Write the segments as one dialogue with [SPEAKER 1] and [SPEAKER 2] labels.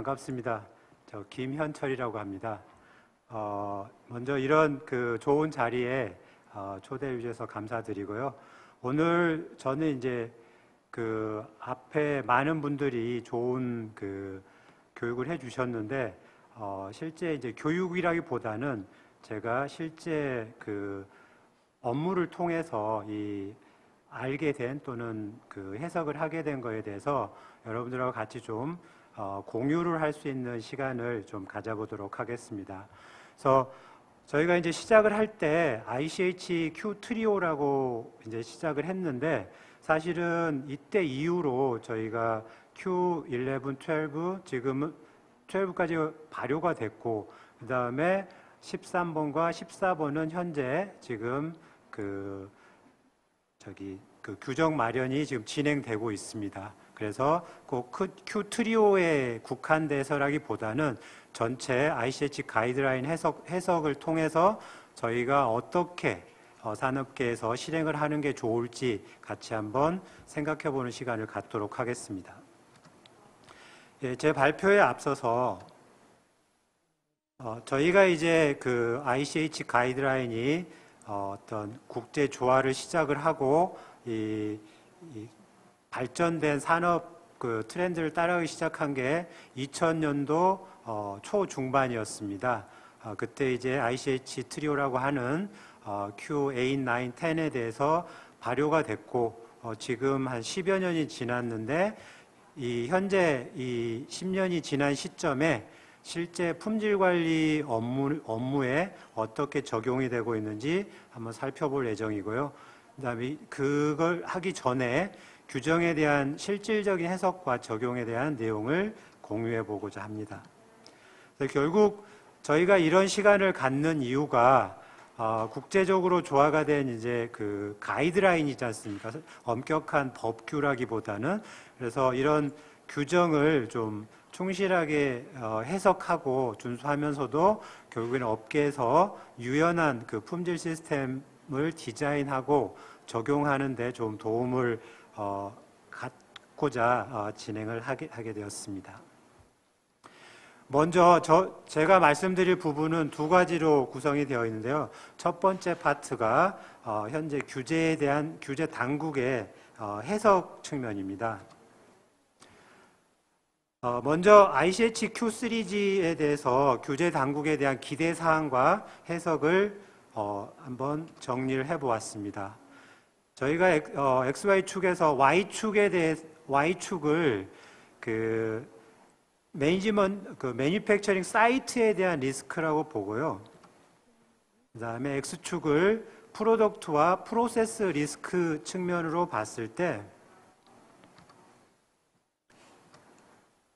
[SPEAKER 1] 반갑습니다. 저 김현철이라고 합니다. 어, 먼저 이런 그 좋은 자리에 어, 초대해 주셔서 감사드리고요. 오늘 저는 이제 그 앞에 많은 분들이 좋은 그 교육을 해 주셨는데 어, 실제 이제 교육이라기보다는 제가 실제 그 업무를 통해서 이 알게 된 또는 그 해석을 하게 된 거에 대해서 여러분들하고 같이 좀 어, 공유를 할 수 있는 시간을 좀 가져보도록 하겠습니다. 그래서 저희가 이제 시작을 할 때 ICH Q 트리오라고 이제 시작을 했는데 사실은 이때 이후로 저희가 Q11, 12 지금은 12까지 발효가 됐고 그 다음에 13번과 14번은 현재 지금 그 저기 그 규정 마련이 지금 진행되고 있습니다. 그래서 꼭 Q 트리오에 국한돼서라기보다는 전체 ICH 가이드라인 해석, 해석을 통해서 저희가 어떻게 어, 산업계에서 실행을 하는 게 좋을지 같이 한번 생각해 보는 시간을 갖도록 하겠습니다. 예, 제 발표에 앞서서 어, 저희가 이제 그 ICH 가이드라인이 어, 떤 국제 조화를 시작을 하고 이, 이 발전된 산업 그 트렌드를 따라가기 시작한 게 2000년도 어, 초중반이었습니다. 어, 그때 이제 ICH 트리오라고 하는 어, Q8, 9, 10에 대해서 발효가 됐고 어, 지금 한 10여 년이 지났는데 이 현재 이 10년이 지난 시점에 실제 품질 관리 업무, 업무에 어떻게 적용이 되고 있는지 한번 살펴볼 예정이고요. 그다음에 그걸 하기 전에 규정에 대한 실질적인 해석과 적용에 대한 내용을 공유해 보고자 합니다. 결국 저희가 이런 시간을 갖는 이유가 어, 국제적으로 조화가 된 이제 그 가이드라인이지 않습니까? 엄격한 법규라기보다는 그래서 이런 규정을 좀 충실하게 어, 해석하고 준수하면서도 결국에는 업계에서 유연한 그 품질 시스템을 디자인하고 적용하는 데 좀 도움을 어, 갖고자 어, 진행을 하게, 하게 되었습니다. 먼저 저 제가 말씀드릴 부분은 두 가지로 구성이 되어 있는데요. 첫 번째 파트가 어, 현재 규제에 대한 규제 당국의 어, 해석 측면입니다. 어, 먼저 ICH Q3G에 대해서 규제 당국에 대한 기대 사항과 해석을 어, 한번 정리를 해보았습니다. 저희가 어, XY축에서 Y축에 대해 Y축을 그 management 그 manufacturing site에 대한 리스크라고 보고요. 그다음에 X축을 product와 process risk 측면으로 봤을 때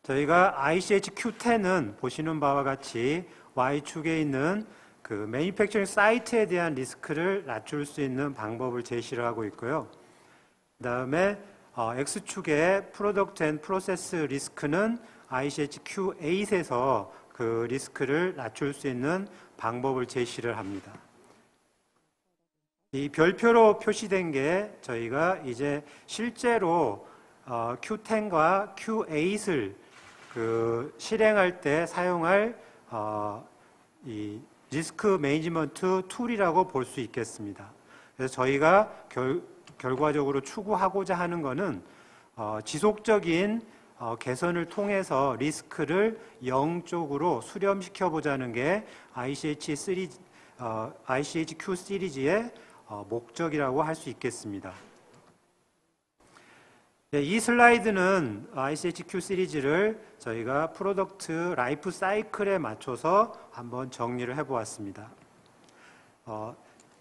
[SPEAKER 1] 저희가 ICH Q10은 보시는 바와 같이 Y축에 있는 그 manufacturing site에 대한 리스크를 낮출 수 있는 방법을 제시를 하고 있고요. 그 다음에 어, X축의 product and process risk는 ICH Q8에서 그 리스크를 낮출 수 있는 방법을 제시를 합니다. 이 별표로 표시된 게 저희가 이제 실제로 어, Q10과 Q8을 그 실행할 때 사용할 어, 이 risk management tool이라고 볼 수 있겠습니다. 그래서 저희가 결, 결과적으로 추구하고자 하는 것은 어, 지속적인 어, 개선을 통해서 리스크를 0 쪽으로 수렴시켜 보자는 게 ICH 시리즈, 어, ICH-Q 시리즈의 어, 목적이라고 할 수 있겠습니다. 네, 이 슬라이드는 ICH-Q 시리즈를 저희가 product life cycle에 맞춰서 한번 정리를 해보았습니다. 어,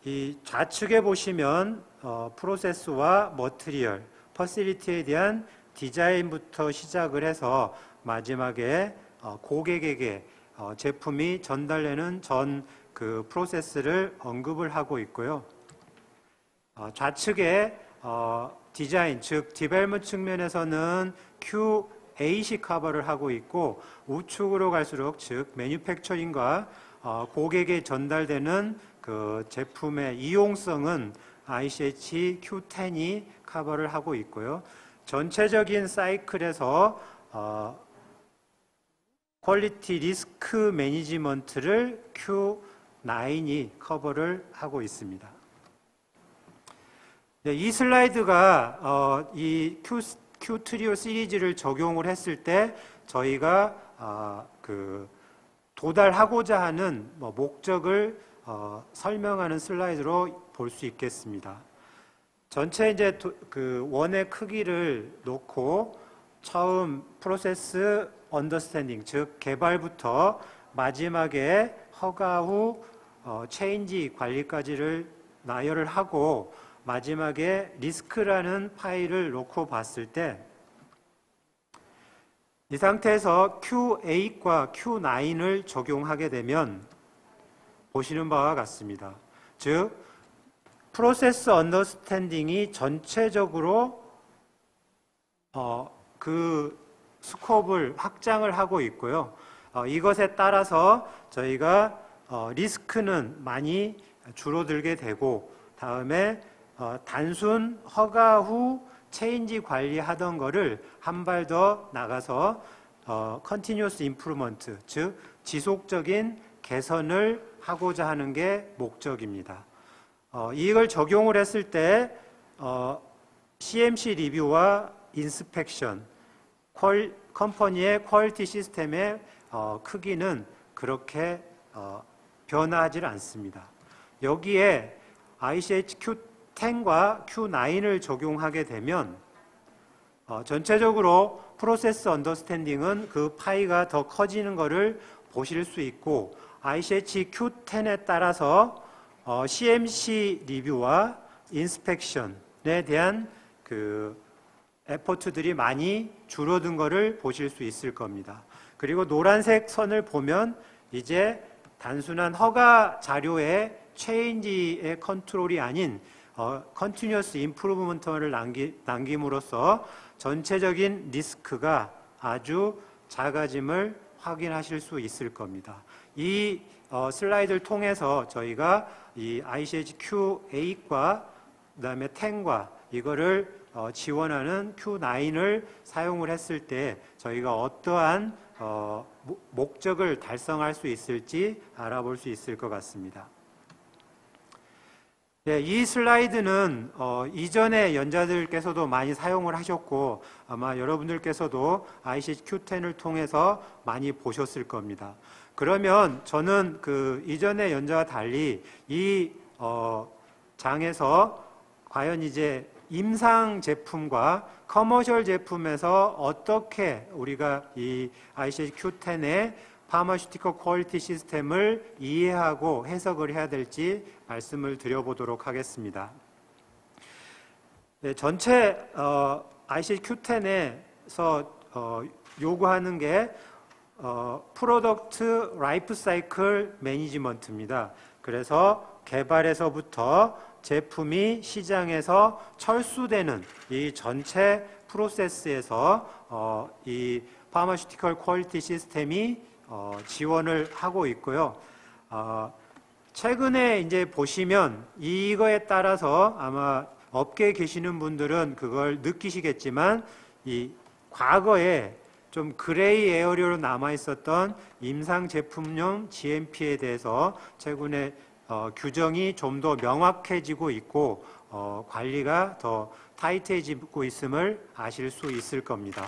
[SPEAKER 1] 이 좌측에 보시면 어, 프로세스와 material, facility에 대한 디자인부터 시작을 해서 마지막에 어, 고객에게 어, 제품이 전달되는 전 그 프로세스를 언급을 하고 있고요. 어, 좌측에 디자인, 즉 development 측면에서는 Q8이 커버를 하고 있고 우측으로 갈수록 즉 manufacturing과 고객에 전달되는 그 제품의 이용성은 ICH Q10이 커버를 하고 있고요. 전체적인 사이클에서 어, quality risk management를 Q9이 커버를 하고 있습니다. 네, 이 슬라이드가 어, 이 Q, Q 트리오 시리즈를 적용을 했을 때 저희가 어, 그 도달하고자 하는 뭐 목적을 어, 설명하는 슬라이드로 볼 수 있겠습니다. 전체 이제 도, 그 원의 크기를 놓고 처음 process understanding 즉 개발부터 마지막에 허가 후 어, change 관리까지를 나열을 하고 마지막에 리스크라는 파이를 놓고 봤을 때 이 상태에서 Q8과 Q9을 적용하게 되면 보시는 바와 같습니다. 즉 process understanding이 전체적으로 어, 그 scope를 확장을 하고 있고요. 어, 이것에 따라서 저희가 어, 리스크는 많이 줄어들게 되고 다음에 어, 단순 허가 후 change 관리하던 거를 한 발 더 나가서 어, continuous improvement, 즉 지속적인 개선을 하고자 하는 게 목적입니다. 어, 이걸 적용을 했을 때 어, CMC 리뷰와 inspection, qual, company의 quality 시스템의 어, 크기는 그렇게 어, 변화하지 않습니다. 여기에 ICH Q10과 Q9을 적용하게 되면 어, 전체적으로 process understanding은 그 파이가 더 커지는 것을 보실 수 있고 ICH Q10에 따라서 어, CMC 리뷰와 inspection에 대한 그 effort들이 많이 줄어든 것을 보실 수 있을 겁니다. 그리고 노란색 선을 보면 이제 단순한 허가 자료의 change의 control이 아닌 어, continuous improvement를 남기, 남김으로써 전체적인 리스크가 아주 작아짐을 확인하실 수 있을 겁니다. 이 어, 슬라이드를 통해서 저희가 이 ICH Q8과 그다음에 10과 이거를 어, 지원하는 Q9을 사용을 했을 때 저희가 어떠한 어, 목적을 달성할 수 있을지 알아볼 수 있을 것 같습니다. 네, 이 슬라이드는 어, 이전에 연자들께서도 많이 사용을 하셨고 아마 여러분들께서도 IC Q10을 통해서 많이 보셨을 겁니다. 그러면 저는 그 이전의 연자와 달리 이 어, 장에서 과연 이제 임상 제품과 commercial 제품에서 어떻게 우리가 이 ICH Q10의 pharmaceutical quality system을 이해하고 해석을 해야 될지 말씀을 드려보도록 하겠습니다. 네, 전체 어, ICH Q10에서 어, 요구하는 게 어, product life cycle management입니다. 그래서 개발에서부터 제품이 시장에서 철수되는 이 전체 프로세스에서 어, 이 pharmaceutical quality system이 어, 지원을 하고 있고요. 어, 최근에 이제 보시면 이거에 따라서 아마 업계에 계시는 분들은 그걸 느끼시겠지만 이 과거에 좀 gray area로 남아 있었던 임상 제품용 GMP에 대해서 최근에 어, 규정이 좀 더 명확해지고 있고 어, 관리가 더 타이트해지고 있음을 아실 수 있을 겁니다.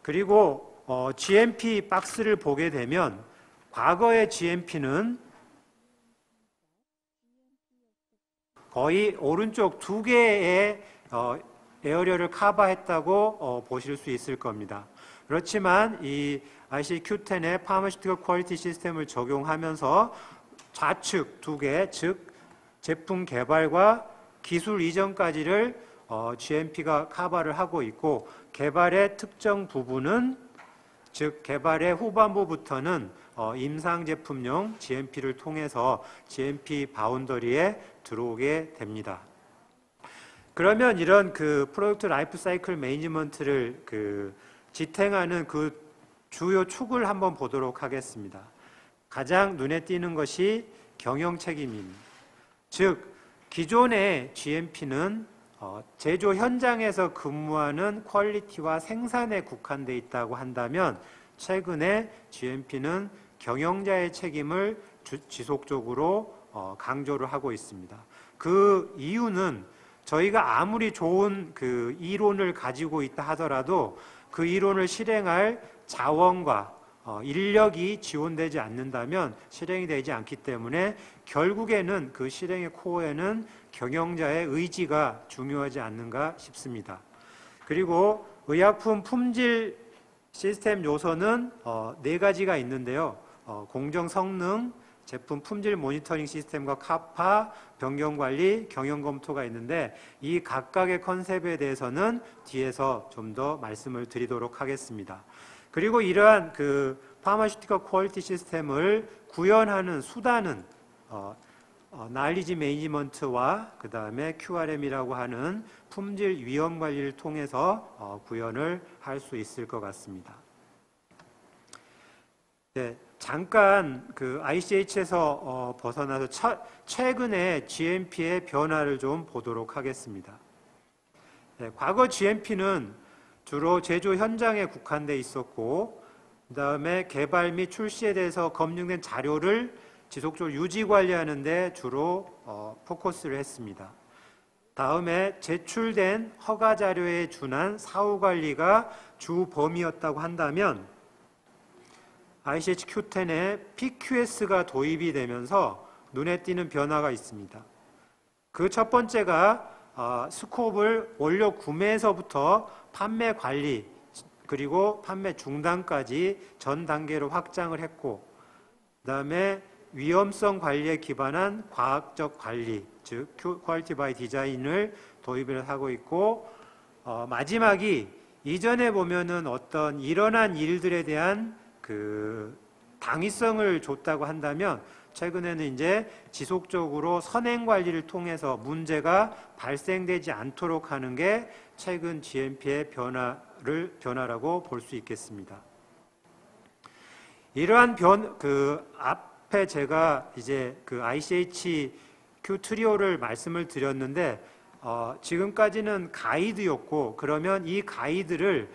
[SPEAKER 1] 그리고 어, GMP 박스를 보게 되면 과거의 GMP는 거의 오른쪽 두 개의 어, area를 커버했다고 어, 보실 수 있을 겁니다. 그렇지만 이 IC Q10의 파마시티컬 퀄리티 시스템을 적용하면서 좌측 두 개, 즉 제품 개발과 기술 이전까지를 어, GMP가 커버를 하고 있고 개발의 특정 부분은 즉 개발의 후반부부터는 어, 임상 제품용 GMP를 통해서 GMP boundary에 들어오게 됩니다. 그러면 이런 그 product life cycle management를 그 지탱하는 그 주요 축을 한번 보도록 하겠습니다. 가장 눈에 띄는 것이 경영 책임입니다. 즉, 기존의 GMP는 어, 제조 현장에서 근무하는 quality와 생산에 국한되어 있다고 한다면 최근에 GMP는 경영자의 책임을 주, 지속적으로 어, 강조를 하고 있습니다. 그 이유는 저희가 아무리 좋은 그 이론을 가지고 있다 하더라도 그 이론을 실행할 자원과 어, 인력이 지원되지 않는다면 실행이 되지 않기 때문에 결국에는 그 실행의 코어에는 경영자의 의지가 중요하지 않는가 싶습니다. 그리고 의약품 품질 시스템 요소는 어, 네 가지가 있는데요. 어, 공정 성능, 제품 품질 모니터링 시스템과 CAPA, 변경 관리, 경영 검토가 있는데 이 각각의 컨셉에 대해서는 뒤에서 좀 더 말씀을 드리도록 하겠습니다. 그리고 이러한 그 pharmaceutical quality system을 구현하는 수단은 어, 어, knowledge management와 그 다음에 QRM이라고 하는 품질 위험 관리를 통해서 어, 구현을 할 수 있을 것 같습니다. 네, 잠깐 그 ICH에서 어, 벗어나서 차, 최근에 GMP의 변화를 좀 보도록 하겠습니다. 네, 과거 GMP는 주로 제조 현장에 국한돼 있었고, 그 다음에 개발 및 출시에 대해서 검증된 자료를 지속적으로 유지 관리하는 데 주로 어, 포커스를 했습니다. 다음에 제출된 허가 자료에 준한 사후 관리가 주 범위였다고 한다면 ICH Q10에 PQS가 도입이 되면서 눈에 띄는 변화가 있습니다. 그 첫 번째가 어, scope을 원료 구매에서부터 판매 관리 그리고 판매 중단까지 전 단계로 확장을 했고 그다음에 위험성 관리에 기반한 과학적 관리 즉 quality by design을 도입을 하고 있고 어, 마지막이 이전에 보면은 어떤 일어난 일들에 대한 그 당위성을 줬다고 한다면 최근에는 이제 지속적으로 선행 관리를 통해서 문제가 발생되지 않도록 하는 게 최근 GMP의 변화를 변화라고 볼 수 있겠습니다. 이러한 변 그 앞에 제가 이제 그 ICH Q 트리오를 말씀을 드렸는데 어, 지금까지는 가이드였고 그러면 이 가이드를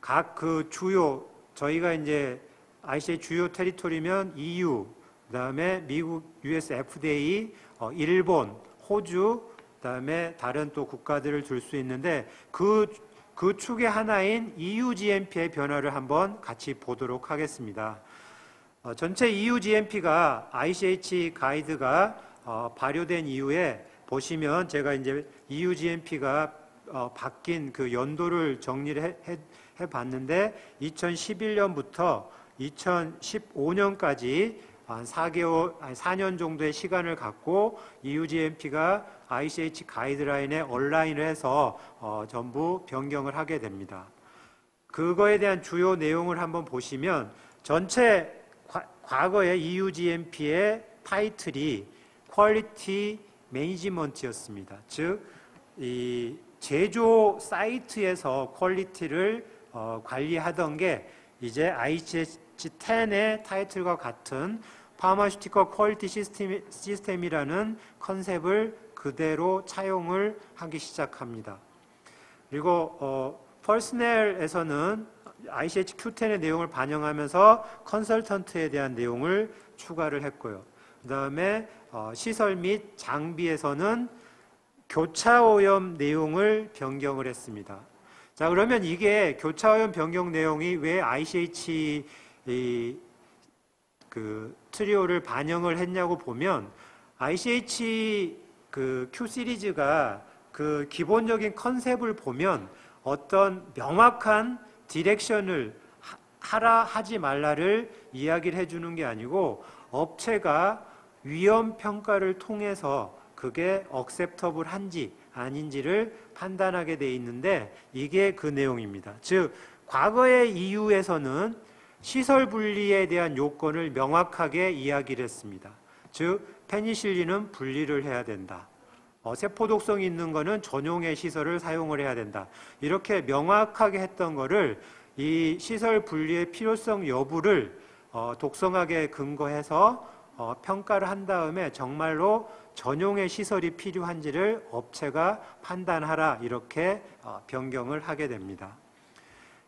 [SPEAKER 1] 각 그 주요 저희가 이제 ICA 주요 테리토리면 EU, 그다음에 미국 US FDA, 어, 일본, 호주, 그다음에 다른 또 국가들을 줄수 있는데 그, 그 축의 하나인 EU GMP의 변화를 한번 같이 보도록 하겠습니다. 어, 전체 EU GMP가 ICH 가이드가 어, 발효된 이후에 보시면 제가 이제 EU GMP가 어, 바뀐 그 연도를 정리를 해, 해, 해 봤는데 2011년부터 2015년까지 한 4개월, 아니 4년 정도의 시간을 갖고 EUGMP가 ICH 가이드라인에 온라인을 해서 어, 전부 변경을 하게 됩니다. 그거에 대한 주요 내용을 한번 보시면 전체 과, 거의 EU GMP의 타이틀이 quality management였습니다. 즉, 이 제조 사이트에서 quality를 어, 관리하던 게 이제 ICH Q10의 타이틀과 같은 pharmaceutical quality system, 이라는 컨셉을 그대로 차용을 하기 시작합니다. 그리고 어, 퍼스넬에서는 ICH Q10의 내용을 반영하면서 컨설턴트에 대한 내용을 추가를 했고요. 그 다음에 어, 시설 및 장비에서는 교차 오염 내용을 변경을 했습니다. 자, 그러면 이게 교차오염 변경 내용이 왜 ICH 그 트리오를 반영을 했냐고 보면 ICH 그 Q 시리즈가 그 기본적인 컨셉을 보면 어떤 명확한 디렉션을 하라 하지 말라를 이야기를 해주는 게 아니고 업체가 위험 평가를 통해서 그게 억셉터블 한지 아닌지를 판단하게 돼 있는데 이게 그 내용입니다. 즉 과거의 EU에서는 시설 분리에 대한 요건을 명확하게 이야기를 했습니다. 즉 페니실린은 분리를 해야 된다. 어, 세포 독성이 있는 거는 전용의 시설을 사용을 해야 된다. 이렇게 명확하게 했던 거를 이 시설 분리의 필요성 여부를 어, 독성하게 근거해서 어, 평가를 한 다음에 정말로 전용의 시설이 필요한지를 업체가 판단하라 이렇게 어, 변경을 하게 됩니다.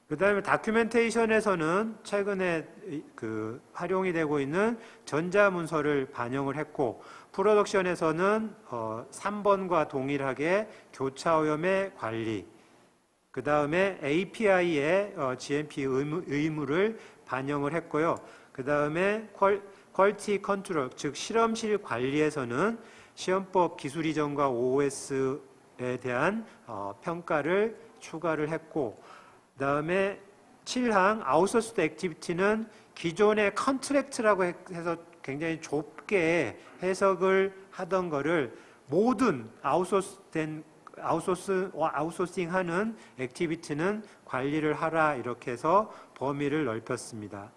[SPEAKER 1] 그 다음에 다큐멘테이션에서는 최근에 이- 그 활용이 되고 있는 전자문서를 반영을 했고, 프로덕션에서는 어, 3번과 동일하게 교차오염의 관리, 그 다음에 API의 어, GMP 의무, 의무를 반영을 했고요. 그 다음에 퀄티 컨트롤, 즉 실험실 관리에서는 시험법 기술 이전과 OS에 대한 어, 평가를 추가를 했고, 그 다음에 7항 outsourced activity는 기존의 contract라고 해서 굉장히 좁게 해석을 하던 거를 모든 아웃소스된 아웃소스 아웃소싱 하는 activity는 관리를 하라 이렇게 해서 범위를 넓혔습니다.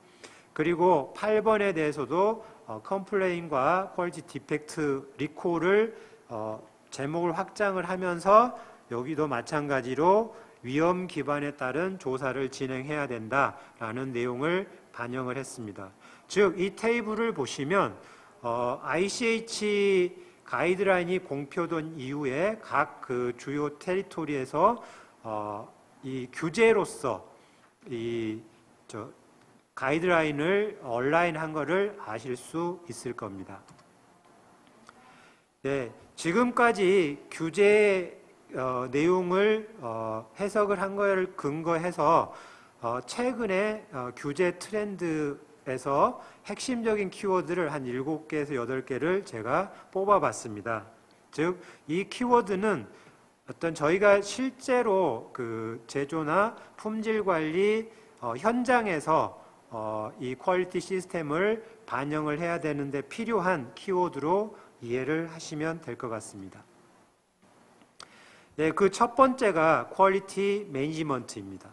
[SPEAKER 1] 그리고 8번에 대해서도 어, complaint과 quality defect 리콜을 어, 제목을 확장을 하면서 여기도 마찬가지로 위험 기반에 따른 조사를 진행해야 된다라는 내용을 반영을 했습니다. 즉 이 테이블을 보시면 어, ICH 가이드라인이 공표된 이후에 각 그 주요 테리토리에서 어, 이 규제로서 이 저 가이드라인을 온라인한 것을 아실 수 있을 겁니다. 네, 지금까지 규제 어, 내용을 어, 해석을 한 것을 근거해서 어, 최근에 어, 규제 트렌드에서 핵심적인 키워드를 한 7개에서 8개를 제가 뽑아봤습니다. 즉, 이 키워드는 어떤 저희가 실제로 그 제조나 품질 관리 어, 현장에서 어, 이 quality system을 반영을 해야 되는데 필요한 키워드로 이해를 하시면 될 것 같습니다. 네, 그 첫 번째가 quality management입니다.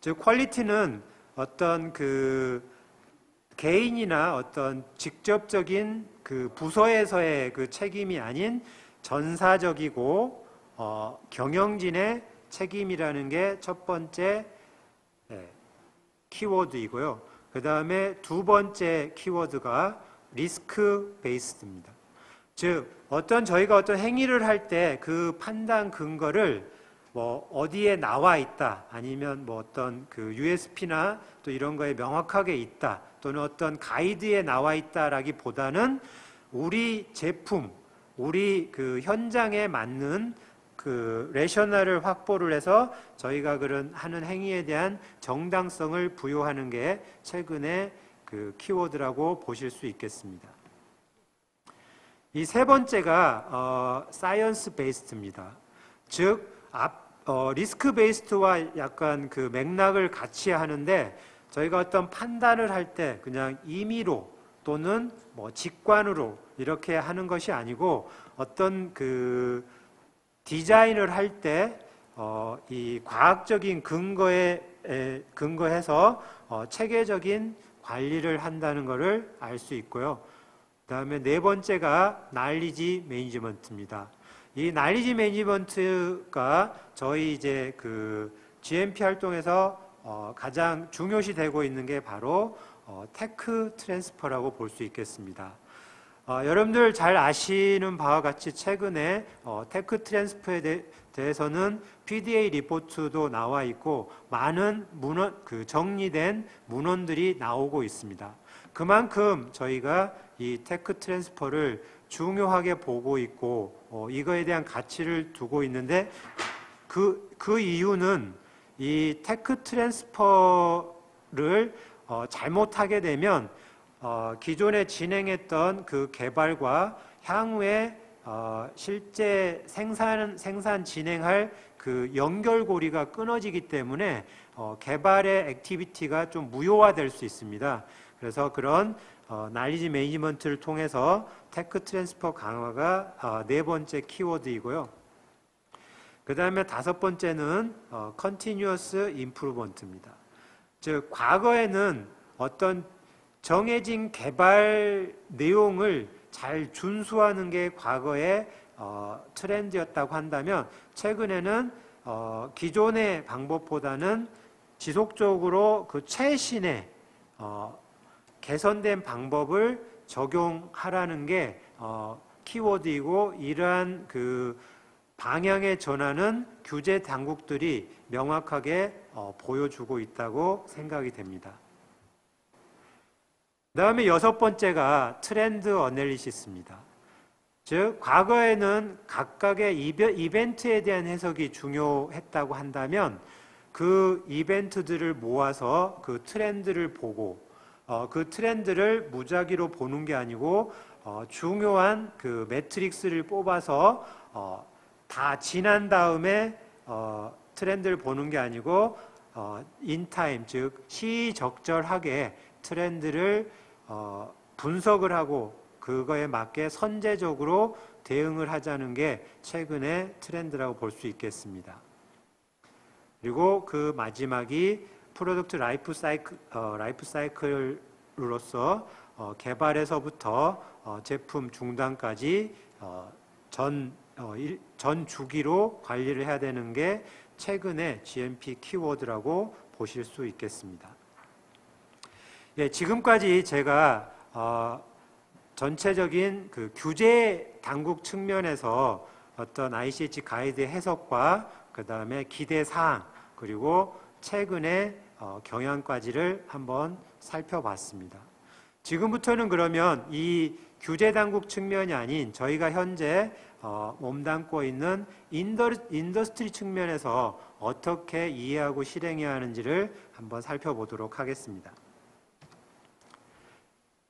[SPEAKER 1] 즉 quality는 어떤 그 개인이나 어떤 직접적인 그 부서에서의 그 책임이 아닌 전사적이고 어, 경영진의 책임이라는 게 첫 번째 네, 키워드이고요. 그 다음에 두 번째 키워드가 리스크 베이스드입니다. 즉 어떤 저희가 어떤 행위를 할 때 그 판단 근거를 뭐 어디에 나와 있다 아니면 뭐 어떤 그 USP나 또 이런 거에 명확하게 있다 또는 어떤 가이드에 나와 있다라기보다는 우리 제품 우리 그 현장에 맞는 그 레셔널을 확보를 해서 저희가 그런 하는 행위에 대한 정당성을 부여하는 게 최근에 그 키워드라고 보실 수 있겠습니다. 이 세 번째가 어, science based입니다. 즉 앞, 어, risk based와 약간 그 맥락을 같이 하는데 저희가 어떤 판단을 할 때 그냥 임의로 또는 뭐 직관으로 이렇게 하는 것이 아니고 어떤 그 디자인을 할때 어, 이 과학적인 근거에 에, 근거해서 어, 체계적인 관리를 한다는 것을 알 수 있고요. 그다음에 네 번째가 knowledge management입니다. 이 knowledge management가 저희 이제 그 GMP 활동에서 어, 가장 중요시 되고 있는 게 바로 어, tech transfer라고 볼 수 있겠습니다. 어, 여러분들 잘 아시는 바와 같이 최근에 어, tech transfer에 대, 해서는 PDA 리포트도 나와 있고 많은 문헌 그 정리된 문헌들이 나오고 있습니다. 그만큼 저희가 이 tech transfer를 중요하게 보고 있고 어, 이거에 대한 가치를 두고 있는데 그, 그 이유는 이 tech transfer를 어, 잘못하게 되면 어, 기존에 진행했던 그 개발과 향후에 어, 실제 생산 생산 진행할 그 연결고리가 끊어지기 때문에 어, 개발의 activity가 좀 무효화될 수 있습니다. 그래서 그런 어, knowledge management를 통해서 tech transfer 강화가 어, 네 번째 키워드이고요. 그 다음에 다섯 번째는 어, continuous improvement입니다. 즉 과거에는 어떤 정해진 개발 내용을 잘 준수하는 게 과거의 어, 트렌드였다고 한다면 최근에는 어, 기존의 방법보다는 지속적으로 그 최신의 어, 개선된 방법을 적용하라는 게 어, 키워드이고 이러한 그 방향의 전환은 규제 당국들이 명확하게 어, 보여주고 있다고 생각이 됩니다. 그 다음에 여섯 번째가 트렌드 어널리시스입니다. 즉, 과거에는 각각의 이벤트에 대한 해석이 중요했다고 한다면 그 이벤트들을 모아서 그 트렌드를 보고 어, 그 트렌드를 무작위로 보는 게 아니고 어, 중요한 그 매트릭스를 뽑아서 어, 다 지난 다음에 어, 트렌드를 보는 게 아니고 어, in time 즉 시적절하게 트렌드를 어, 분석을 하고 그거에 맞게 선제적으로 대응을 하자는 게 최근의 트렌드라고 볼 수 있겠습니다. 그리고 그 마지막이 product life cycle, 어, life cycle로서 어, 개발에서부터 어, 제품 중단까지 어, 전, 어, 일, 전 주기로 관리를 해야 되는 게 최근의 GMP 키워드라고 보실 수 있겠습니다. 예, 지금까지 제가 어, 전체적인 그 규제 당국 측면에서 어떤 ICH 가이드 해석과 그 다음에 기대 사항 그리고 최근의 어, 경향까지를 한번 살펴봤습니다. 지금부터는 그러면 이 규제 당국 측면이 아닌 저희가 현재 어, 몸담고 있는 indu, industry 측면에서 어떻게 이해하고 실행해야 하는지를 한번 살펴보도록 하겠습니다.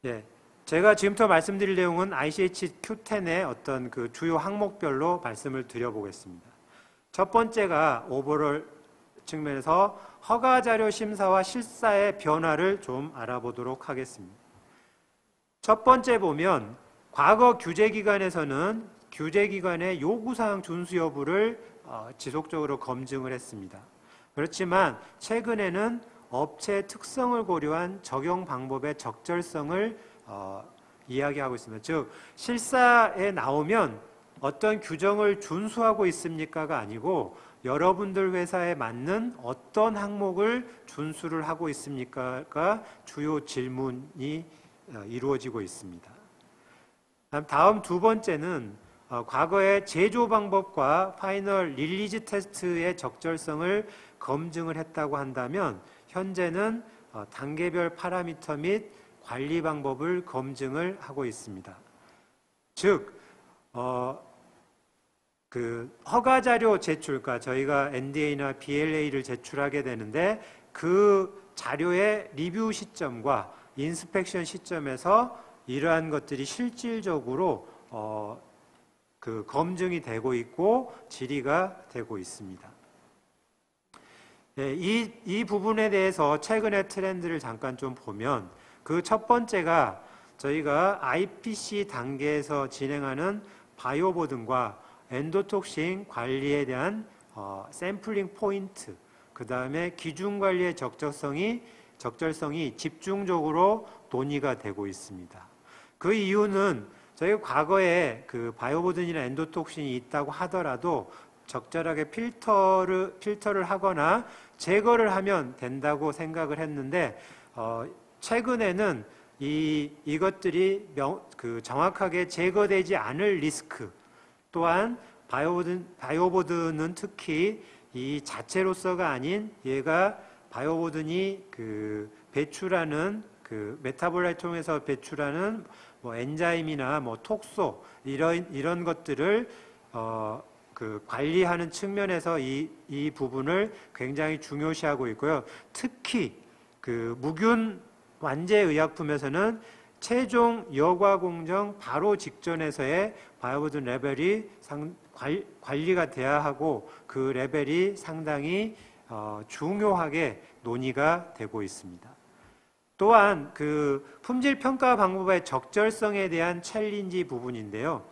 [SPEAKER 1] 예, 제가 지금부터 말씀드릴 내용은 ICH Q10의 어떤 그 주요 항목별로 말씀을 드려보겠습니다. 첫 번째가 overall 측면에서 허가 자료 심사와 실사의 변화를 좀 알아보도록 하겠습니다. 첫 번째 보면 과거 규제기관에서는 규제기관의 요구사항 준수 여부를 어, 지속적으로 검증을 했습니다. 그렇지만 최근에는 업체 특성을 고려한 적용 방법의 적절성을 어, 이야기하고 있습니다. 즉 실사에 나오면 어떤 규정을 준수하고 있습니까가 아니고 여러분들 회사에 맞는 어떤 항목을 준수를 하고 있습니까가 주요 질문이 어, 이루어지고 있습니다. 다음 두 번째는 어, 과거의 제조 방법과 final release test의 적절성을 검증을 했다고 한다면 현재는 어, 단계별 파라미터 및 관리 방법을 검증을 하고 있습니다. 즉, 어, 그 허가 자료 제출과 저희가 NDA나 BLA를 제출하게 되는데 그 자료의 리뷰 시점과 인스펙션 시점에서 이러한 것들이 실질적으로 어, 그 검증이 되고 있고 질의가 되고 있습니다. 예, 이, 이 부분에 대해서 최근의 트렌드를 잠깐 좀 보면 그 첫 번째가 저희가 IPC 단계에서 진행하는 바이오보든과 엔도톡신 관리에 대한 어, 샘플링 포인트, 그 다음에 기준 관리의 적절성이 적절성이 집중적으로 논의가 되고 있습니다. 그 이유는 저희가 과거에 그 바이오보든이나 엔도톡신이 있다고 하더라도 적절하게 필터를 필터를 하거나 제거를 하면 된다고 생각을 했는데 어, 최근에는 이 이것들이 명, 그 정확하게 제거되지 않을 리스크 또한 bioburden, bioburden은 특히 이 자체로서가 아닌 얘가 bioburden이 그 배출하는 그 metabolite 통해서 배출하는 뭐 enzyme이나 뭐 톡소 이런 이런 것들을 어, 그 관리하는 측면에서 이, 이 부분을 굉장히 중요시하고 있고요. 특히 그 무균 완제 의약품에서는 최종 여과 공정 바로 직전에서의 bioburden 레벨이 상, 관리가 돼야 하고 그 레벨이 상당히 어, 중요하게 논의가 되고 있습니다. 또한 그 품질 평가 방법의 적절성에 대한 challenge 부분인데요.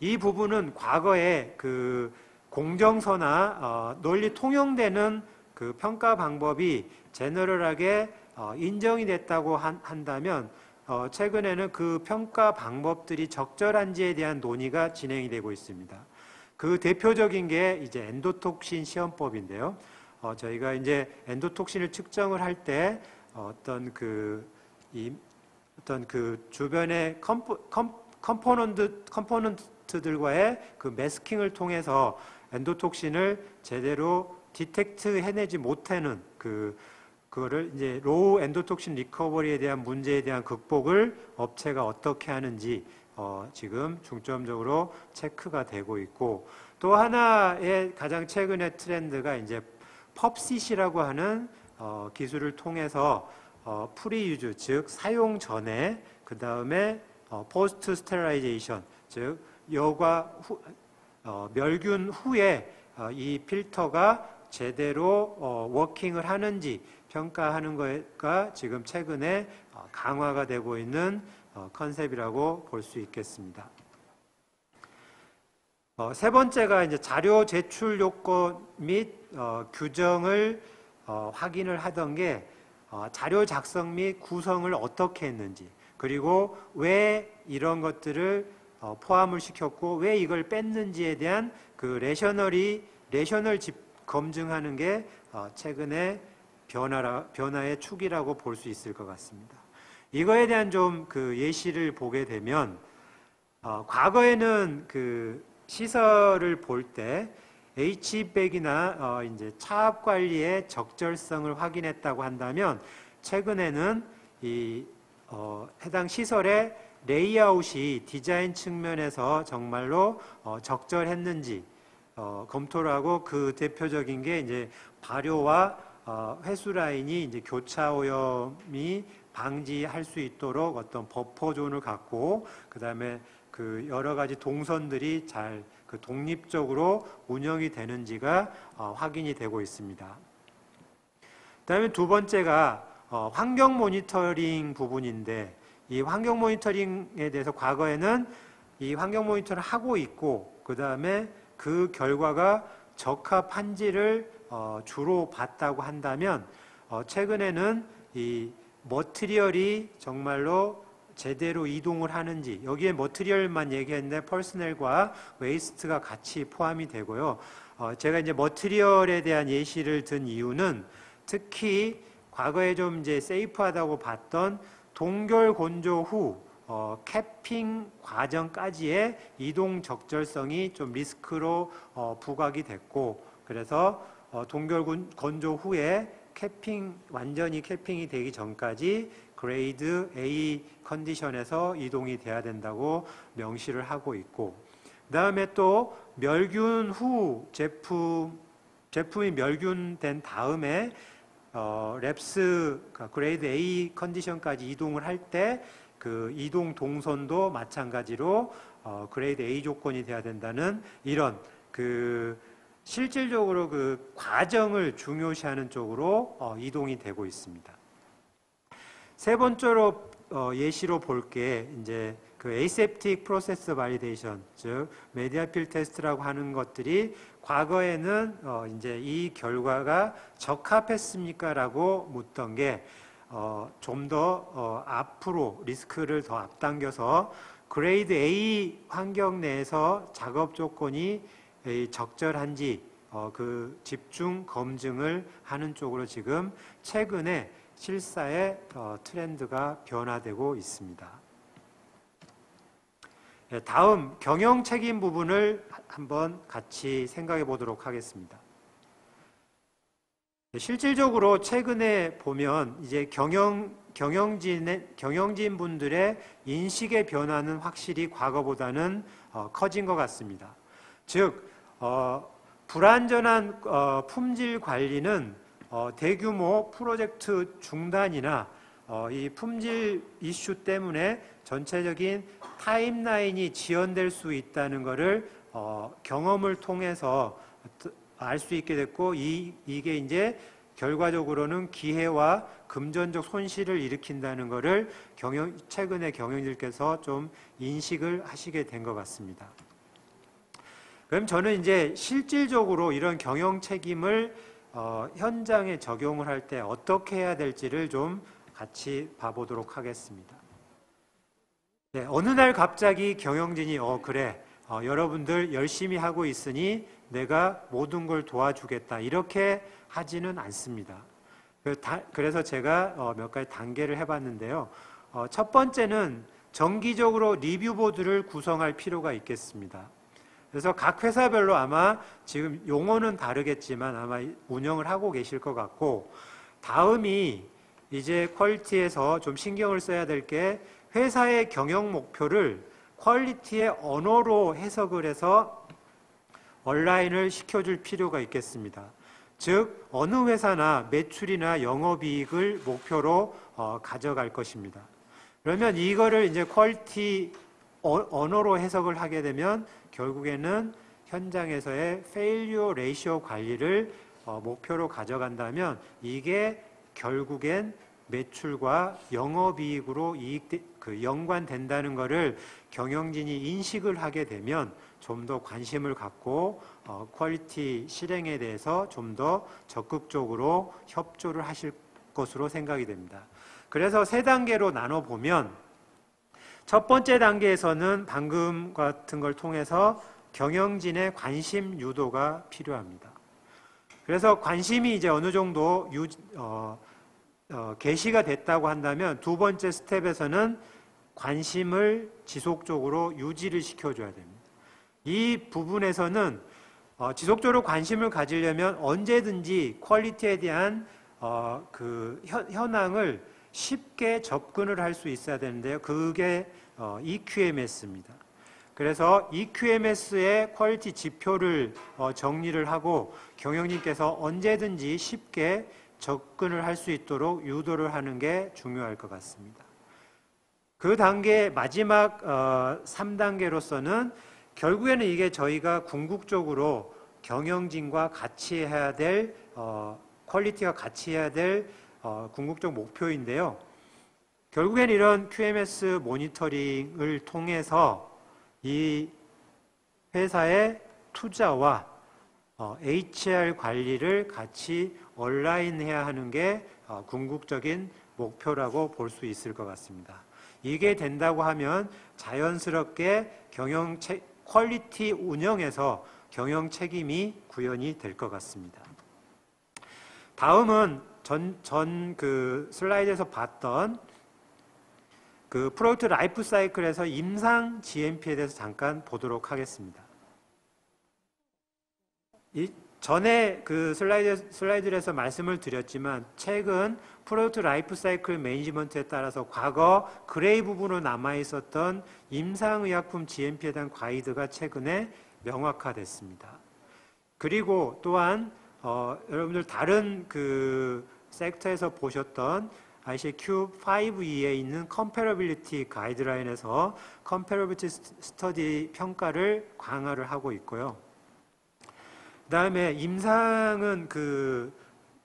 [SPEAKER 1] 이 부분은 과거에 그 공정서나 어, 널리 통용되는 그 평가 방법이 general하게 어, 인정이 됐다고 한, 다면 어, 최근에는 그 평가 방법들이 적절한지에 대한 논의가 진행이 되고 있습니다. 그 대표적인 게 이제 endotoxin 시험법인데요. 어, 저희가 이제 endotoxin을 측정을 할 때 어떤 그, 이, 어떤 그 주변의 component, component host들과의 그 masking을 통해서 endotoxin을 제대로 detect 해내지 못하는 그 그거를 이제 low endotoxin recovery에 대한 문제에 대한 극복을 업체가 어떻게 하는지 어, 지금 중점적으로 체크가 되고 있고 또 하나의 가장 최근의 트렌드가 이제 PUPSIT이라고 하는 어, 기술을 통해서 어, pre use 즉 사용 전에 그 다음에 어, post sterilization 즉 여과 후, 어, 멸균 후에 어, 이 필터가 제대로 어, working을 하는지 평가하는 것가 지금 최근에 어, 강화가 되고 있는 어, 컨셉이라고 볼 수 있겠습니다. 어, 세 번째가 이제 자료 제출 요건 및 어, 규정을 어, 확인을 하던 게 어, 자료 작성 및 구성을 어떻게 했는지 그리고 왜 이런 것들을 어, 포함을 시켰고 왜 이걸 뺐는지에 대한 그 레셔널이 rationale 집중 검증하는 게 어, 최근에 변화라, 변화의 축이라고 볼 수 있을 것 같습니다. 이거에 대한 좀 그 예시를 보게 되면 어, 과거에는 그 시설을 볼 때 HVAC이나 어, 이제 차압 관리의 적절성을 확인했다고 한다면 최근에는 이 어, 해당 시설의 레이아웃이 디자인 측면에서 정말로 어, 적절했는지 어, 검토를 하고 그 대표적인 게 이제 발효와 어, 회수 라인이 이제 교차 오염이 방지할 수 있도록 어떤 버퍼 존을 갖고 그 다음에 그 여러 가지 동선들이 잘 그 독립적으로 운영이 되는지가 어, 확인이 되고 있습니다. 그다음에 두 번째가 어, 환경 모니터링 부분인데 이 환경 모니터링에 대해서 과거에는 이 환경 모니터를 하고 있고 그 다음에 그 결과가 적합한지를 어, 주로 봤다고 한다면 어, 최근에는 이 material이 정말로 제대로 이동을 하는지 여기에 material만 얘기했는데 personnel과 waste가 같이 포함이 되고요. 어, 제가 이제 material에 대한 예시를 든 이유는 특히 과거에 좀 이제 safe하다고 봤던 동결 건조 후 어, capping 과정까지의 이동 적절성이 좀 리스크로 어, 부각이 됐고 그래서 어, 동결 건조 후에 capping 완전히 capping이 되기 전까지 그레이드 A 컨디션에서 이동이 돼야 된다고 명시를 하고 있고 그다음에 또 멸균 후 제품 제품이 멸균된 다음에 어, RABS 그러니까 그레이드 A 컨디션까지 이동을 할 때 그 이동 동선도 마찬가지로 어, grade A 조건이 돼야 된다는 이런 그 실질적으로 그 과정을 중요시하는 쪽으로 어, 이동이 되고 있습니다. 세 번째로 어, 예시로 볼 게 이제 그 aseptic process validation 즉 media fill test라고 하는 것들이 과거에는 어, 이제 이 결과가 적합했습니까라고 묻던 게 어, 좀더 어, 앞으로 리스크를 더 앞당겨서 그레이드 A 환경 내에서 작업 조건이 적절한지 어, 그 집중 검증을 하는 쪽으로 지금 최근에 실사의 어, 트렌드가 변화되고 있습니다. 네, 다음 경영 책임 부분을 한번 같이 생각해 보도록 하겠습니다. 네, 실질적으로 최근에 보면 이제 경영 경영진 경영진 분들의 인식의 변화는 확실히 과거보다는 어, 커진 것 같습니다. 즉 어, 불완전한 어, 품질 관리는 어, 대규모 프로젝트 중단이나 어, 이 품질 이슈 때문에 전체적인 타임라인이 지연될 수 있다는 것을 어, 경험을 통해서 알 수 있게 됐고 이, 이게 이제 결과적으로는 기회와 금전적 손실을 일으킨다는 것을 경영, 최근에 경영진께서 좀 인식을 하시게 된 것 같습니다. 그럼 저는 이제 실질적으로 이런 경영 책임을 어, 현장에 적용을 할 때 어떻게 해야 될지를 좀 같이 봐보도록 하겠습니다. 네, 어느 날 갑자기 경영진이 어 그래 어, 여러분들 열심히 하고 있으니 내가 모든 걸 도와주겠다 이렇게 하지는 않습니다. 그 그래서 제가 어, 몇 가지 단계를 해봤는데요. 어, 첫 번째는 정기적으로 리뷰 보드를 구성할 필요가 있겠습니다. 그래서 각 회사별로 아마 지금 용어는 다르겠지만 아마 운영을 하고 계실 것 같고 다음이 이제 quality에서 좀 신경을 써야 될 게 회사의 경영 목표를 quality의 언어로 해석을 해서 온라인을 시켜줄 필요가 있겠습니다. 즉 어느 회사나 매출이나 영업이익을 목표로 어, 가져갈 것입니다. 그러면 이거를 이제 quality 어, 언어로 해석을 하게 되면 결국에는 현장에서의 failure ratio 관리를 어, 목표로 가져간다면 이게 결국엔 매출과 영업이익으로 이익 그 연관된다는 것을 경영진이 인식을 하게 되면 좀 더 관심을 갖고 어, quality 실행에 대해서 좀 더 적극적으로 협조를 하실 것으로 생각이 됩니다. 그래서 세 단계로 나눠 보면 첫 번째 단계에서는 방금 같은 걸 통해서 경영진의 관심 유도가 필요합니다. 그래서 관심이 이제 어느 정도 유, 어, 어, 개시가 됐다고 한다면 두 번째 step에서는 관심을 지속적으로 유지를 시켜줘야 됩니다. 이 부분에서는 어, 지속적으로 관심을 가지려면 언제든지 quality에 대한 어, 그 현, 현황을 쉽게 접근을 할 수 있어야 되는데요. 그게 어, EQMS입니다. 그래서 EQMS의 퀄리티 지표를 어, 정리를 하고 경영님께서 언제든지 쉽게 접근을 할 수 있도록 유도를 하는 게 중요할 것 같습니다. 그 단계 마지막 어, 3단계로서는 결국에는 이게 저희가 궁극적으로 경영진과 같이 해야 될 어, quality가 같이 해야 될 어, 궁극적 목표인데요. 결국엔 이런 QMS 모니터링을 통해서 이 회사의 투자와 어, HR 관리를 같이 온라인해야 하는 게 어, 궁극적인 목표라고 볼 수 있을 것 같습니다. 이게 된다고 하면 자연스럽게 경영 체, quality 운영에서 경영 책임이 구현이 될 것 같습니다. 다음은 전, 전 그 슬라이드에서 봤던 그 프로젝트 life cycle에서 임상 GMP에 대해서 잠깐 보도록 하겠습니다. 이 전에 그 슬라이드, 슬라이드에서 말씀을 드렸지만 최근 프로젝트 life cycle management에 따라서 과거 gray 부분으로 남아 있었던 임상의약품 GMP에 대한 가이드가 최근에 명확화됐습니다. 그리고 또한 어, 여러분들 다른 그 섹터에서 보셨던 ICH Q5E에 있는 comparability 가이드라인에서 comparability study 평가를 강화를 하고 있고요. 그 다음에 임상은 그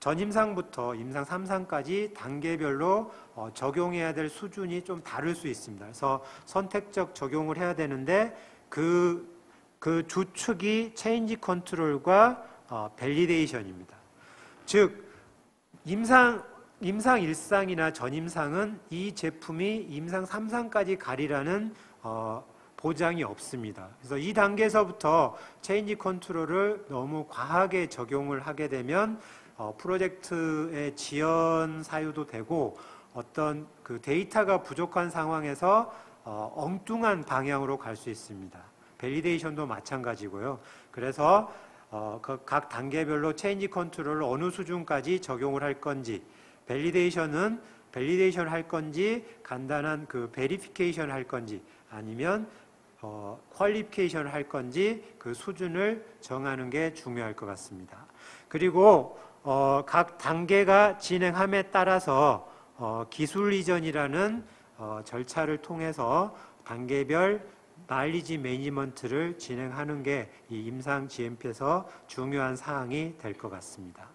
[SPEAKER 1] 전임상부터 임상 3상까지 단계별로 어, 적용해야 될 수준이 좀 다를 수 있습니다. 그래서 선택적 적용을 해야 되는데 그, 그 주축이 change control과 어, validation입니다. 즉 임상 임상 1상이나 전임상은 이 제품이 임상 3상까지 가리라는 어, 보장이 없습니다. 그래서 이 단계에서부터 change control을 너무 과하게 적용을 하게 되면 어, 프로젝트의 지연 사유도 되고 어떤 그 데이터가 부족한 상황에서 어, 엉뚱한 방향으로 갈 수 있습니다. validation도 마찬가지고요. 그래서 어, 그각 단계별로 change control을 어느 수준까지 적용을 할 건지, validation은 validation 할 건지, 간단한 그 verification 할 건지, 아니면 어, qualification 할 건지 그 수준을 정하는 게 중요할 것 같습니다. 그리고 어, 각 단계가 진행함에 따라서 어, 기술 이전이라는 어, 절차를 통해서 단계별 마일리지 management를 진행하는 게 이 임상 GMP에서 중요한 사항이 될 것 같습니다.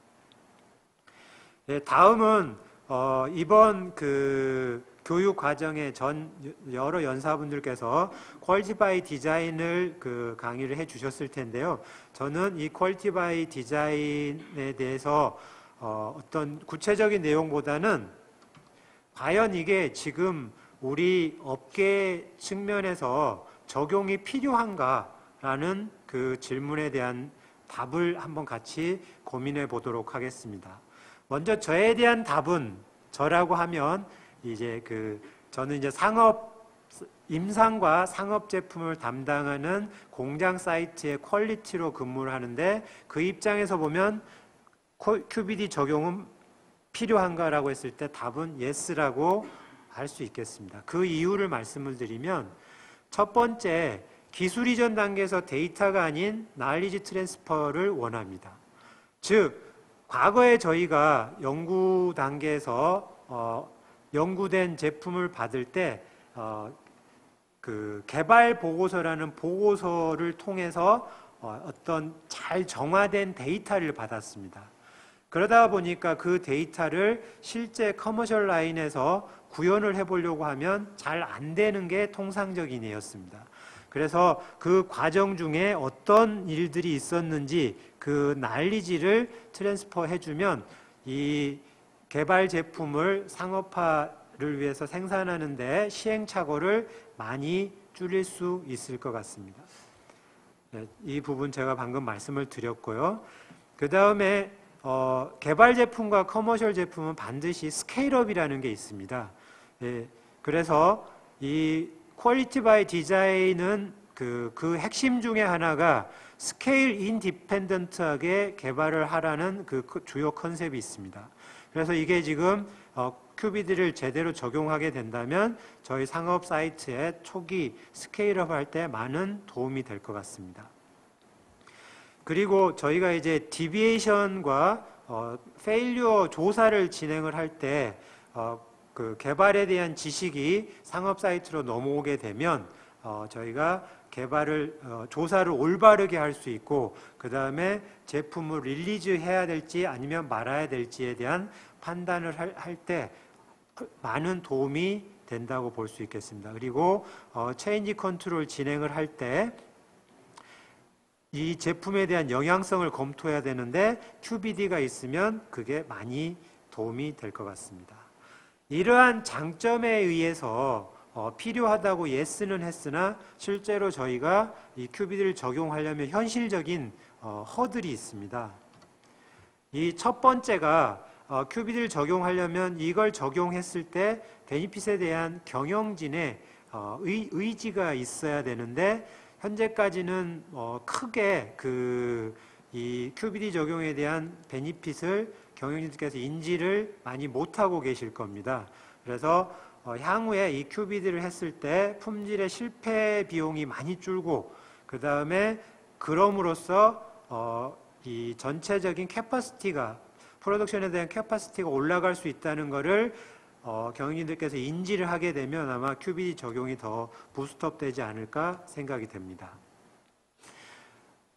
[SPEAKER 1] 네, 다음은 어, 이번 그 교육 과정에 전 여러 연사분들께서 quality by design을 그 강의를 해 주셨을 텐데요. 저는 이 quality by design에 대해서 어, 어떤 구체적인 내용보다는 과연 이게 지금 우리 업계 측면에서 적용이 필요한가라는 그 질문에 대한 답을 한번 같이 고민해 보도록 하겠습니다. 먼저 저에 대한 답은 저라고 하면 이제 그 저는 이제 상업 임상과 상업 제품을 담당하는 공장 사이트의 퀄리티로 근무를 하는데 그 입장에서 보면 QBD 적용은 필요한가라고 했을 때 답은 yes라고 할 수 있겠습니다. 그 이유를 말씀을 드리면 첫 번째 기술 이전 단계에서 데이터가 아닌 knowledge transfer를 원합니다. 즉 과거에 저희가 연구 단계에서 어, 연구된 제품을 받을 때 어, 그 개발 보고서라는 보고서를 통해서 어, 어떤 잘 정화된 데이터를 받았습니다. 그러다 보니까 그 데이터를 실제 commercial 라인에서 구현을 해보려고 하면 잘 안 되는 게 통상적인 예였습니다. 그래서 그 과정 중에 어떤 일들이 있었는지 그 knowledge를 transfer 해주면 이 개발 제품을 상업화를 위해서 생산하는데 시행착오를 많이 줄일 수 있을 것 같습니다. 네, 이 부분 제가 방금 말씀을 드렸고요. 그 다음에 어, 개발 제품과 commercial 제품은 반드시 scale-up이라는 게 있습니다. 예, 그래서 이 Quality by Design은 그, 그 핵심 중에 하나가 scale independent하게 개발을 하라는 그 주요 컨셉이 있습니다. 그래서 이게 지금 어, QBD를 제대로 적용하게 된다면 저희 상업 site에 초기 scale-up 할 때 많은 도움이 될 것 같습니다. 그리고 저희가 이제 deviation과 어, failure 조사를 진행을 할때 어, 그 개발에 대한 지식이 상업 site로 넘어오게 되면 어, 저희가 개발을 어, 조사를 올바르게 할 수 있고 그 다음에 제품을 release 해야 될지 아니면 말아야 될지에 대한 판단을 할때 그 많은 도움이 된다고 볼 수 있겠습니다. 그리고 어, change control 진행을 할 때 이 제품에 대한 영향성을 검토해야 되는데 QBD가 있으면 그게 많이 도움이 될 것 같습니다. 이러한 장점에 의해서 어, 필요하다고 yes는 했으나 실제로 저희가 이 QBD를 적용하려면 현실적인 어, 허들이 있습니다. 이 첫 번째가 어, 큐비드를 적용하려면 이걸 적용했을 때 베니핏에 대한 경영진의 어, 의, 의지가 있어야 되는데 현재까지는 어, 크게 그 이 큐비디 적용에 대한 베니핏을 경영진들께서 인지를 많이 못하고 계실 겁니다. 그래서 어, 향후에 이 큐비디를 했을 때 품질의 실패 비용이 많이 줄고 그 다음에 그럼으로써 어, 이 전체적인 capacity가 production에 대한 capacity가 올라갈 수 있다는 것을 어, 경영진들께서 인지를 하게 되면 아마 QBD 적용이 더 boost up 되지 않을까 생각이 됩니다.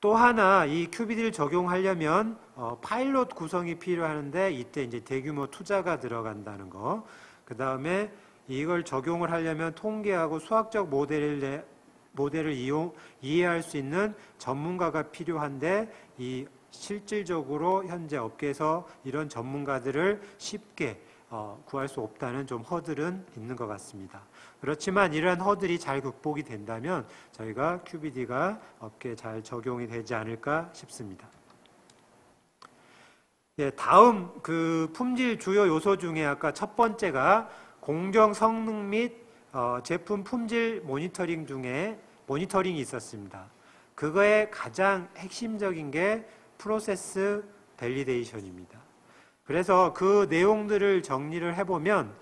[SPEAKER 1] 또 하나 이 QBD를 적용하려면 어, 파일럿 구성이 필요하는데 이때 이제 대규모 투자가 들어간다는 거. 그 다음에 이걸 적용을 하려면 통계하고 수학적 모델을 모델을 이용 이해할 수 있는 전문가가 필요한데 이 실질적으로 현재 업계에서 이런 전문가들을 쉽게 어, 구할 수 없다는 좀 허들은 있는 것 같습니다. 그렇지만 이러한 허들이 잘 극복이 된다면 저희가 QBD가 업계에 잘 적용이 되지 않을까 싶습니다. 예, 다음 그 품질 주요 요소 중에 아까 첫 번째가 공정 성능 및 어, 제품 품질 모니터링 중에 모니터링이 있었습니다. 그거의 가장 핵심적인 게 process validation입니다. 그래서 그 내용들을 정리를 해보면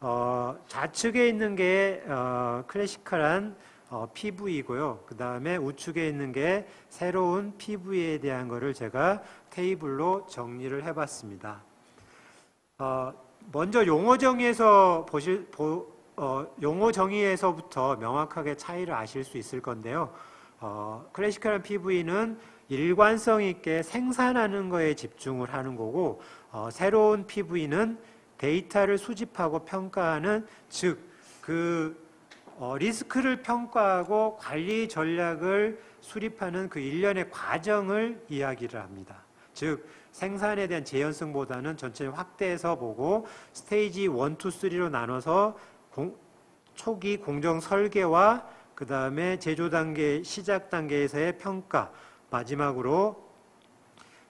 [SPEAKER 1] 어, 좌측에 있는 게 어, classical한 어, PV이고요. 그 다음에 우측에 있는 게 새로운 PV에 대한 것을 제가 테이블로 정리를 해봤습니다. 어, 먼저 용어 정의에서 보실 보, 어, 용어 정의에서부터 명확하게 차이를 아실 수 있을 건데요. 어, 클래시컬한 PV는 일관성 있게 생산하는 거에 집중을 하는 거고 어, 새로운 PV는 데이터를 수집하고 평가하는 즉그 어, 리스크를 평가하고 관리 전략을 수립하는 그 일련의 과정을 이야기를 합니다. 즉 생산에 대한 재현성보다는 전체 확대해서 보고 스테이지 1, 2, 3로 나눠서 공, 초기 공정 설계와 그 다음에 제조 단계, 시작 단계에서의 평가, 마지막으로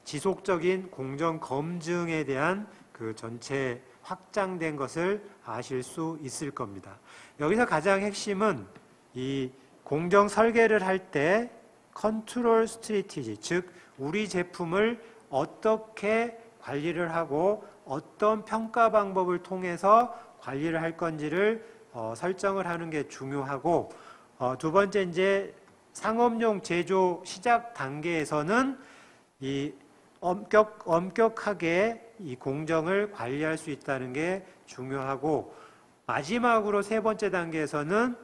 [SPEAKER 1] 지속적인 공정 검증에 대한 그 전체 확장된 것을 아실 수 있을 겁니다. 여기서 가장 핵심은 이 공정 설계를 할 때 control strategy, 즉 우리 제품을 어떻게 관리를 하고 어떤 평가 방법을 통해서 관리를 할 건지를 어, 설정을 하는 게 중요하고 어, 두 번째 이제 상업용 제조 시작 단계에서는 이 엄격 엄격하게 이 공정을 관리할 수 있다는 게 중요하고 마지막으로 세 번째 단계에서는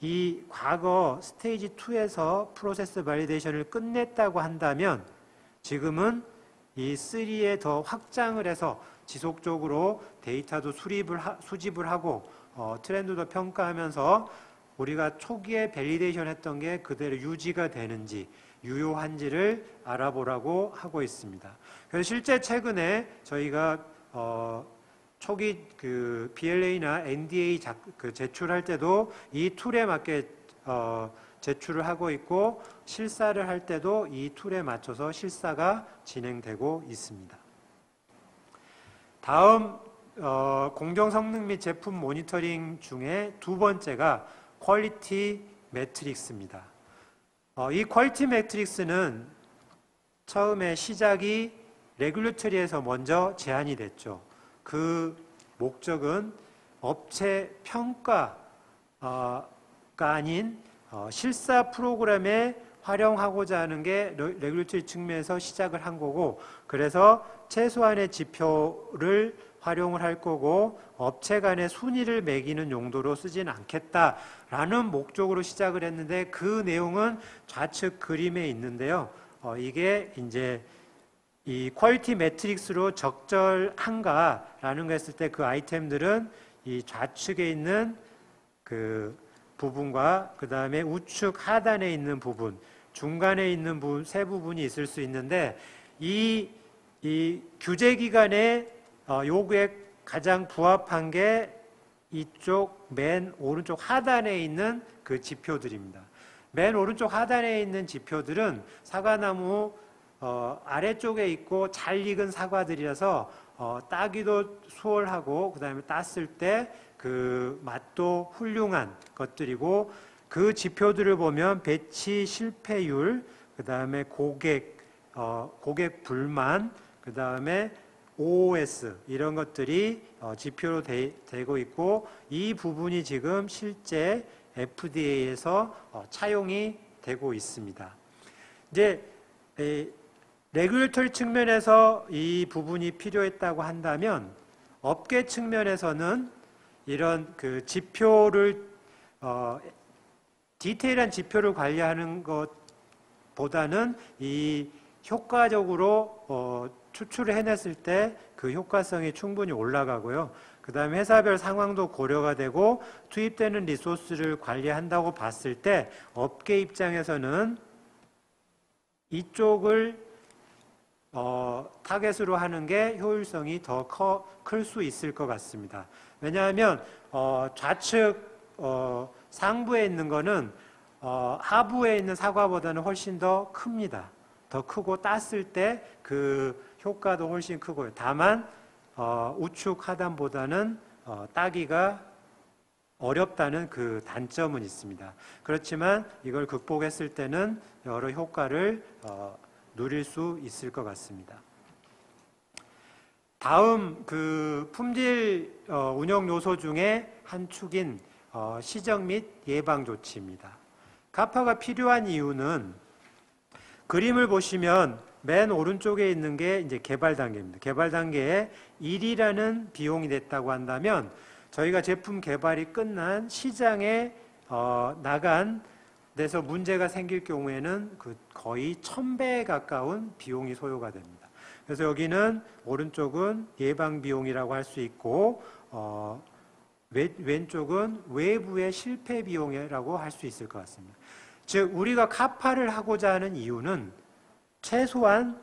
[SPEAKER 1] 이 과거 stage 2에서 process validation을 끝냈다고 한다면 지금은 이 3에 더 확장을 해서 지속적으로 데이터도 수립을 하, 수집을 하고 어, 트렌드도 평가하면서 우리가 초기에 validation 했던 게 그대로 유지가 되는지 유효한지를 알아보라고 하고 있습니다. 그래서 실제 최근에 저희가 어, 초기 그 BLA나 NDA 작, 그 제출할 때도 이 tool에 맞게 어, 제출을 하고 있고 실사를 할 때도 이 tool에 맞춰서 실사가 진행되고 있습니다. 다음 어, 공정 성능 및 제품 모니터링 중에 두 번째가 quality metrics입니다. 어, 이 quality metrics는 처음에 시작이 레귤레터리에서 먼저 제안이 됐죠. 그 목적은 업체 평가가 아닌 어, 실사 프로그램에 활용하고자 하는 게 레귤레터리 측면에서 시작을 한 거고 그래서 최소한의 지표를 활용을 할 거고 업체 간의 순위를 매기는 용도로 쓰진 않겠다라는 목적으로 시작을 했는데 그 내용은 좌측 그림에 있는데요. 어, 이게 이제 이 quality metrics로 적절한가라는 거 했을 때 그 아이템들은 이 좌측에 있는 그 부분과 그 다음에 우측 하단에 있는 부분, 중간에 있는 부분, 세 부분이 있을 수 있는데 이, 이 규제 기관의 어, 요구에 가장 부합한 게 이쪽 맨 오른쪽 하단에 있는 그 지표들입니다. 맨 오른쪽 하단에 있는 지표들은 사과나무 어, 아래쪽에 있고 잘 익은 사과들이라서 어, 따기도 수월하고 그 다음에 땄을 때 그 맛도 훌륭한 것들이고 그 지표들을 보면 배치 실패율 그 다음에 고객 어, 고객 불만 그 다음에 OOS 이런 것들이 어, 지표로 되, 고 있고 이 부분이 지금 실제 FDA에서 어, 차용이 되고 있습니다. 이제 레귤레터리 측면에서 이 부분이 필요했다고 한다면 업계 측면에서는 이런 그 지표를 어, 디테일한 지표를 관리하는 것보다는 이 효과적으로 어, 추출을 해냈을 때 그 효과성이 충분히 올라가고요. 그 다음에 회사별 상황도 고려가 되고 투입되는 리소스를 관리한다고 봤을 때 업계 입장에서는 이쪽을 어, 타겟으로 하는 게 효율성이 더 클 수 있을 것 같습니다. 왜냐하면 어, 좌측 어, 상부에 있는 거는 어, 하부에 있는 사과보다는 훨씬 더 큽니다. 더 크고 땄을 때그 효과도 훨씬 크고요. 다만 어, 우측 하단보다는 어, 따기가 어렵다는 그 단점은 있습니다. 그렇지만 이걸 극복했을 때는 여러 효과를 어, 누릴 수 있을 것 같습니다. 다음 그 품질 어, 운영 요소 중에 한 축인 어, 시정 및 예방 조치입니다. 가파가 필요한 이유는 그림을 보시면 맨 오른쪽에 있는 게 이제 개발 단계입니다. 개발 단계에 1이라는 비용이 됐다고 한다면 저희가 제품 개발이 끝난 시장에 어, 나간 데서 문제가 생길 경우에는 그 거의 1000배에 가까운 비용이 소요가 됩니다. 그래서 여기는 오른쪽은 예방 비용이라고 할 수 있고 어, 왼쪽은 외부의 실패 비용이라고 할 수 있을 것 같습니다. 즉 우리가 CAPA를 하고자 하는 이유는 최소한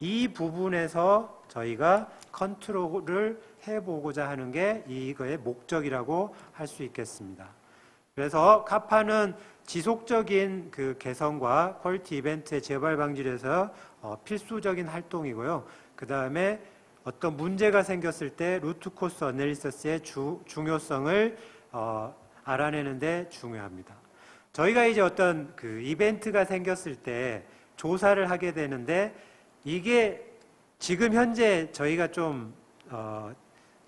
[SPEAKER 1] 이 부분에서 저희가 control을 해보고자 하는 게 이거의 목적이라고 할 수 있겠습니다. 그래서 CAPA는 지속적인 그 개선과 quality event의 재발 방지를 해서 어, 필수적인 활동이고요. 그 다음에 어떤 문제가 생겼을 때 root cause analysis의 주- 중요성을 어, 알아내는데 중요합니다. 저희가 이제 어떤 그 이벤트가 생겼을 때 조사를 하게 되는데 이게 지금 현재 저희가 좀 어,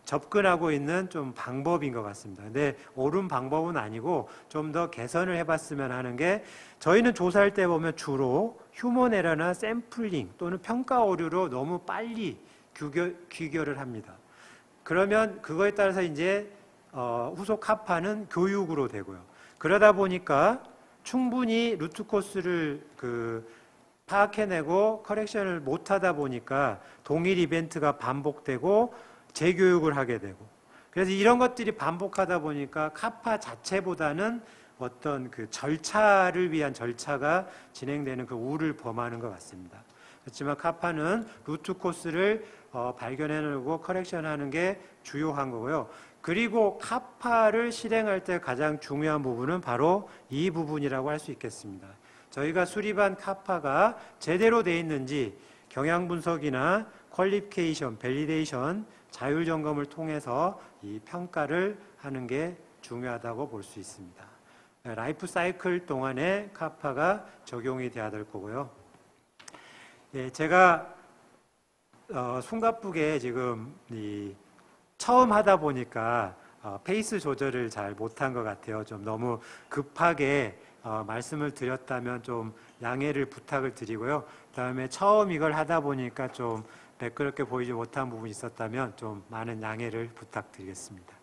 [SPEAKER 1] 접근하고 있는 좀 방법인 것 같습니다. 근데 옳은 방법은 아니고 좀 더 개선을 해봤으면 하는 게 저희는 조사할 때 보면 주로 휴먼 에러나 샘플링 또는 평가 오류로 너무 빨리 규결, 귀결을 합니다. 그러면 그거에 따라서 이제 어, 후속 합파는 교육으로 되고요. 그러다 보니까 충분히 루트 코스를 그 파악해내고 커렉션을 못하다 보니까 동일 이벤트가 반복되고 재교육을 하게 되고 그래서 이런 것들이 반복하다 보니까 카파 자체보다는 어떤 그 절차를 위한 절차가 진행되는 그 우를 범하는 것 같습니다. 그렇지만 CAPA는 root cause를 어, 발견해내고 correction하는 게 주요한 거고요. 그리고 CAPA를 실행할 때 가장 중요한 부분은 바로 이 부분이라고 할 수 있겠습니다. 저희가 수립한 CAPA가 제대로 돼 있는지 경향 분석이나 qualification, validation, 자율 점검을 통해서 이 평가를 하는 게 중요하다고 볼 수 있습니다. 라이프 사이클 동안에 CAPA가 적용이 돼야 될 거고요. 예, 제가 어, 숨가쁘게 지금 이 처음 하다 보니까 어, 페이스 조절을 잘 못한 것 같아요. 좀 너무 급하게 어, 말씀을 드렸다면 좀 양해를 부탁을 드리고요. 그다음에 처음 이걸 하다 보니까 좀 매끄럽게 보이지 못한 부분이 있었다면 좀 많은 양해를 부탁드리겠습니다.